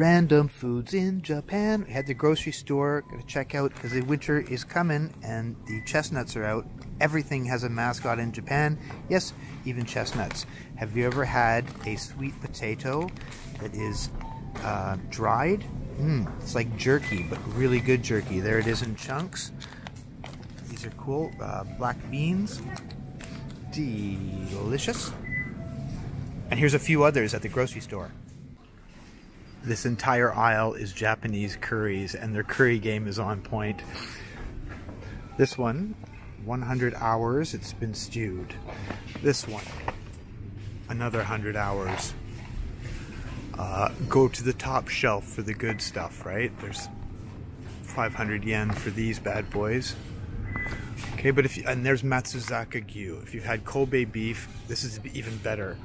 Random foods in Japan. We had the grocery store. Gotta check out because the winter is coming and the chestnuts are out. Everything has a mascot in Japan. Yes, even chestnuts. Have you ever had a sweet potato that is uh, dried? Mm, it's like jerky, but really good jerky. There it is in chunks. These are cool. Uh, black beans. Delicious. And here's a few others at the grocery store. This entire aisle is Japanese curries, and their curry game is on point. This one, 100 hours, it's been stewed. This one, another 100 hours. Uh, go to the top shelf for the good stuff, right? There's 500 yen for these bad boys. Okay, but if you, and there's Matsuzaka Gyu. If you've had Kobe beef, this is even better.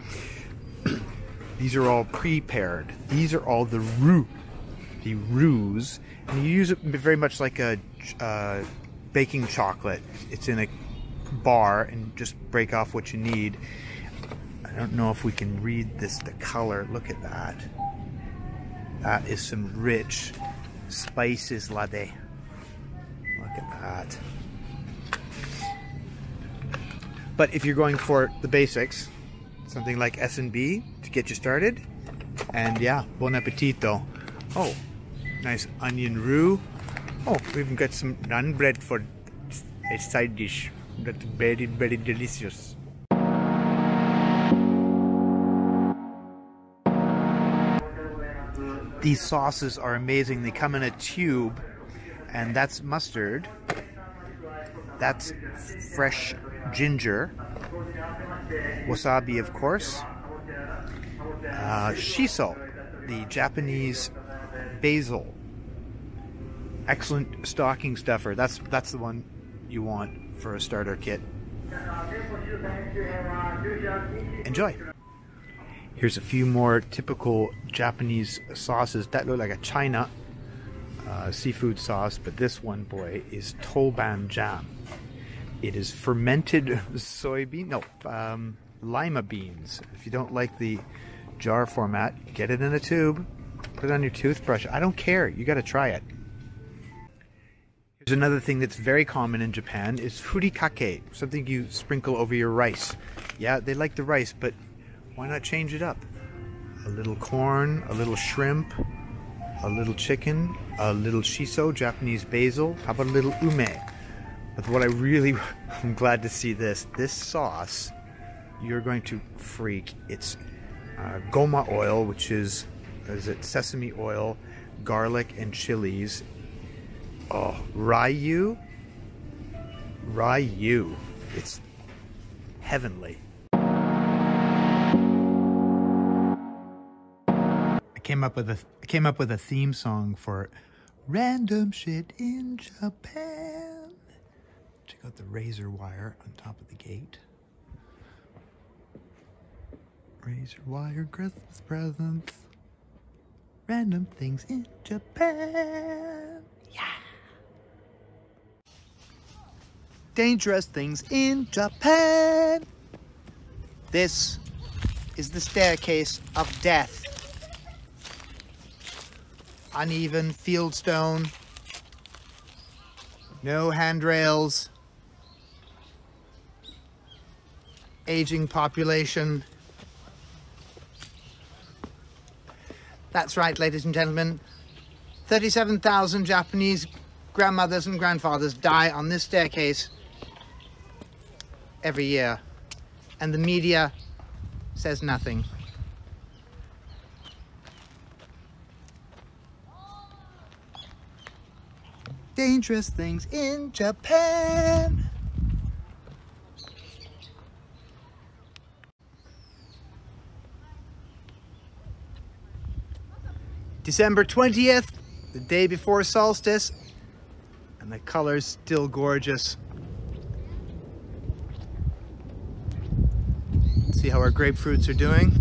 These are all prepared. These are all the roux, the roux, and you use it very much like a uh, baking chocolate. It's in a bar and just break off what you need. I don't know if we can read this, the color. Look at that. That is some rich spices latte. Look at that. But if you're going for the basics, something like S&B get you started. And yeah, bon appetito. Oh, nice onion roux. Oh, we even got some naan bread for a side dish. That's very, very delicious. These sauces are amazing. They come in a tube, and that's mustard. That's fresh ginger wasabi, of course, uh, shiso, the Japanese basil, excellent stocking stuffer. That's that's the one you want for a starter kit. Enjoy. Here's a few more typical Japanese sauces that look like a China uh, seafood sauce, but this one, boy, is tobanjan. It is fermented soybean, no, um, lima beans. If you don't like the jar format, get it in a tube, put it on your toothbrush. I don't care. You got to try it. Here's another thing that's very common in Japan is furikake, something you sprinkle over your rice. Yeah, they like the rice, but why not change it up? A little corn, a little shrimp, a little chicken, a little shiso, Japanese basil. How about a little ume? But what I really am glad to see this, this sauce, you're going to freak. It's uh, goma oil, which is, is it sesame oil, garlic, and chilies. Oh, ryu, ryu. It's heavenly. I came up with a I came up with a theme song for random shit in Japan. Check out the razor wire on top of the gate. Razor wire Christmas presents. Random things in Japan. Yeah. Dangerous things in Japan. This is the staircase of death. Uneven fieldstone. No handrails. aging population. That's right, ladies and gentlemen. 37,000 Japanese grandmothers and grandfathers die on this staircase every year. And the media says nothing. Dangerous things in Japan. December 20th, the day before solstice, and the color's still gorgeous. Let's see how our grapefruits are doing.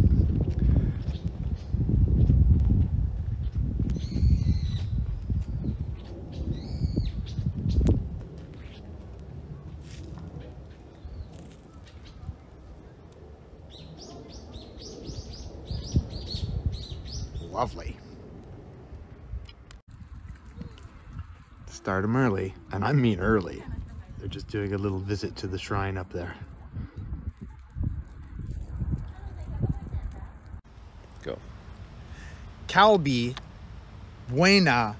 Lovely. Start them early, and I mean early. They're just doing a little visit to the shrine up there. Go. Calbee Buena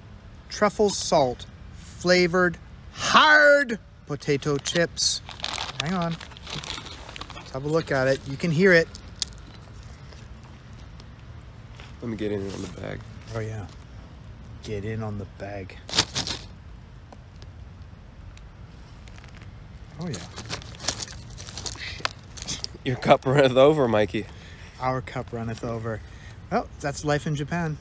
truffle salt flavored hard potato chips. Hang on. Let's have a look at it. You can hear it. Let me get in on the bag. Oh yeah. Get in on the bag. Oh yeah. Your cup runneth over, Mikey. Our cup runneth over. Well, that's life in Japan.